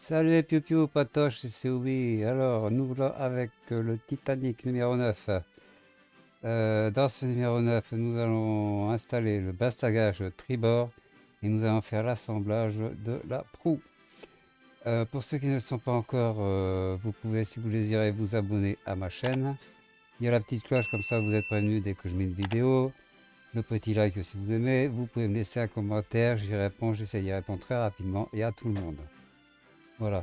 Salut les piou patoche, c'est Oubi. Alors, nous voilà avec euh, le Titanic numéro 9. Euh, dans ce numéro 9, nous allons installer le bastagage tribord et nous allons faire l'assemblage de la proue. Euh, pour ceux qui ne sont pas encore, vous pouvez, si vous désirez, vous abonner à ma chaîne. Il y a la petite cloche, comme ça vous êtes prévenu dès que je mets une vidéo. Le petit like si vous aimez. Vous pouvez me laisser un commentaire, j'y réponds, j'essaie d'y répondre très rapidement et à tout le monde. Voilà.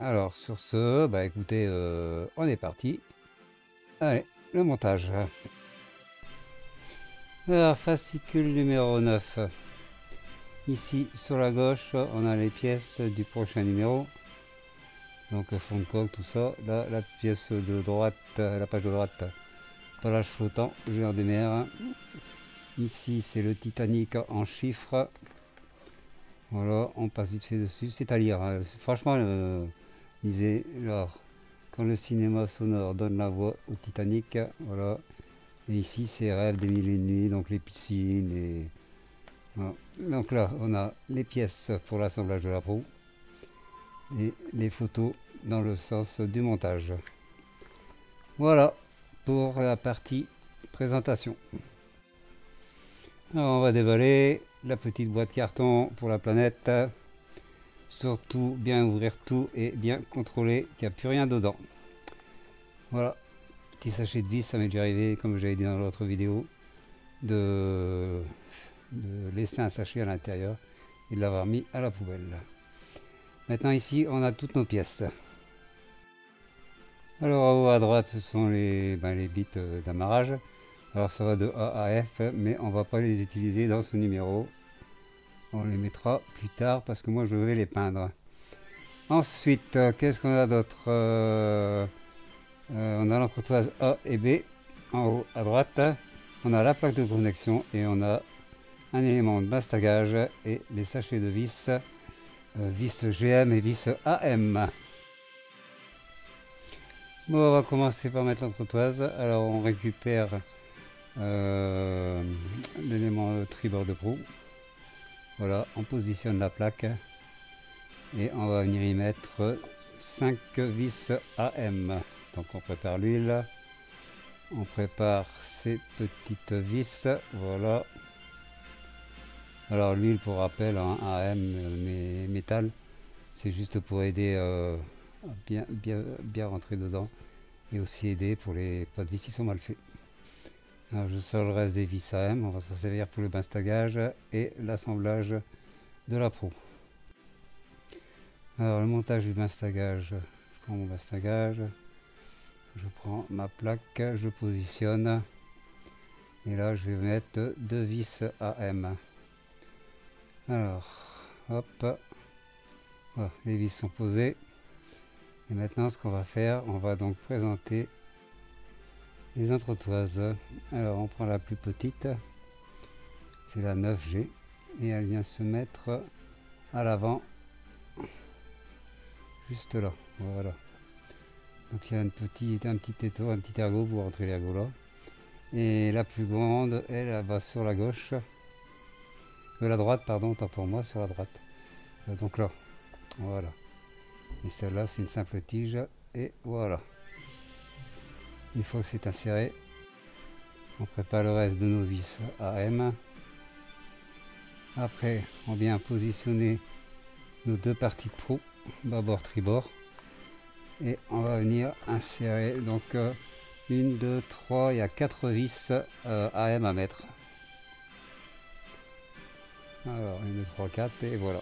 Alors, sur ce, bah écoutez, euh, on est parti. Allez, le montage. Alors, fascicule numéro 9. Ici, sur la gauche, on a les pièces du prochain numéro. Donc, fond de coque, tout ça. Là, la pièce de droite, la page de droite, palage flottant, géant des mers. Ici, c'est le Titanic en chiffres. Voilà, on passe vite fait dessus. C'est à lire. Hein. Franchement, euh, lisez. Alors, quand le cinéma sonore donne la voix au Titanic, voilà. Et ici, c'est Rêve des mille et une nuits, donc les piscines. Et... Donc là, on a les pièces pour l'assemblage de la proue et les photos dans le sens du montage. Voilà pour la partie présentation. Alors on va déballer la petite boîte carton pour la planète. Surtout bien ouvrir tout et bien contrôler qu'il n'y a plus rien dedans. Voilà, petit sachet de vis, ça m'est déjà arrivé, comme j'avais dit dans l'autre vidéo, de, laisser un sachet à l'intérieur et de l'avoir mis à la poubelle. Maintenant ici, on a toutes nos pièces. Alors en haut à droite, ce sont les, ben, les bits d'amarrage. Alors ça va de A à F, mais on va pas les utiliser dans ce numéro. On les mettra plus tard parce que moi je vais les peindre. Ensuite, euh, qu'est-ce qu'on a d'autre euh, euh, On a l'entretoise A et B en haut à droite. On a la plaque de connexion et on a un élément de bastagage et les sachets de vis, vis GM et vis AM. Bon, on va commencer par mettre l'entretoise. Alors on récupère euh, l'élément tribord de proue. Voilà, on positionne la plaque et on va venir y mettre 5 vis AM. Donc on prépare l'huile, on prépare ces petites vis, voilà. Alors l'huile pour rappel, en AM mais métal, c'est juste pour aider euh, à bien, bien, bien rentrer dedans et aussi aider pour les pas de vis qui sont mal faits. Je sors le reste des vis AM, on va s'en servir pour le bastagage et l'assemblage de la proue. Alors le montage du bastagage, je prends mon bastagage, je prends ma plaque, je positionne et là je vais mettre deux vis AM. Alors, hop, les vis sont posées. Et maintenant ce qu'on va faire, on va donc présenter les entretoises. Alors on prend la plus petite, c'est la 9G, et elle vient se mettre à l'avant, juste là, voilà. Donc il y a un petit, étau, un petit ergot, vous rentrez l'ergot là. Et la plus grande, elle, elle, va sur la gauche, de la droite, pardon, tant pour moi, sur la droite. Euh, donc là, voilà. Et celle-là, c'est une simple tige, et voilà. Une fois que c'est inséré, on prépare le reste de nos vis AM. Après, on vient positionner nos deux parties de proue, bâbord, tribord. Et on va venir insérer donc euh, une, deux, trois, il y a quatre vis euh, AM à mettre. Alors, une, deux, trois, quatre, et voilà.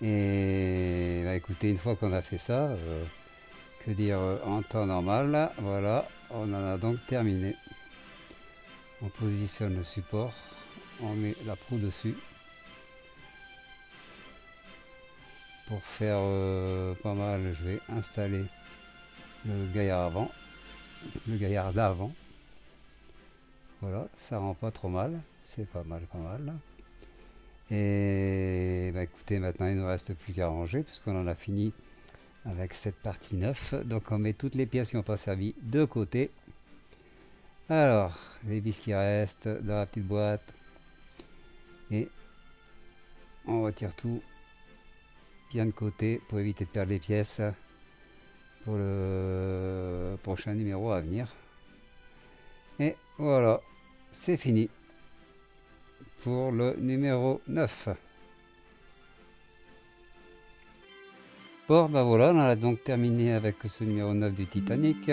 Et bah, écoutez, une fois qu'on a fait ça, euh, dire euh, en temps normal. Voilà on en a donc terminé. On positionne le support. On met la proue dessus. Pour faire euh, pas mal je vais installer le gaillard avant. Le gaillard d'avant. Voilà ça rend pas trop mal. C'est pas mal pas mal. Et bah écoutez maintenant il ne reste plus qu'à ranger puisqu'on en a fini avec cette partie 9. Donc on met toutes les pièces qui n'ont pas servi de côté. Alors, les vis qui restent dans la petite boîte. Et on retire tout. bien de côté pour éviter de perdre les pièces pour le prochain numéro à venir. Et voilà, c'est fini pour le numéro 9. Bon, ben voilà, on a donc terminé avec ce numéro 9 du Titanic.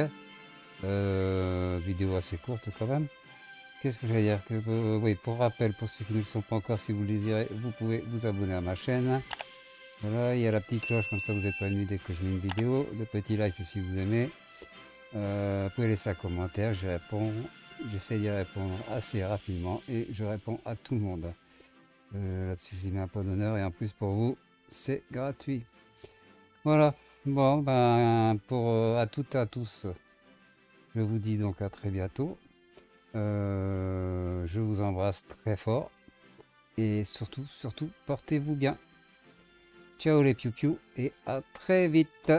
Euh, vidéo assez courte quand même. Qu'est-ce que je vais dire euh, Oui, pour rappel, pour ceux qui ne le sont pas encore, si vous le désirez, vous pouvez vous abonner à ma chaîne. Voilà, il y a la petite cloche, comme ça vous êtes prévenu dès que je mets une vidéo. Le petit like si vous aimez. Euh, vous pouvez laisser un commentaire, je réponds. J'essaie d'y répondre assez rapidement et je réponds à tout le monde. Euh, là-dessus, je mets un peu d'honneur et en plus pour vous, c'est gratuit. Voilà, bon, ben, pour euh, à toutes et à tous, je vous dis donc à très bientôt. je vous embrasse très fort et surtout, surtout, portez-vous bien. Ciao les piou et à très vite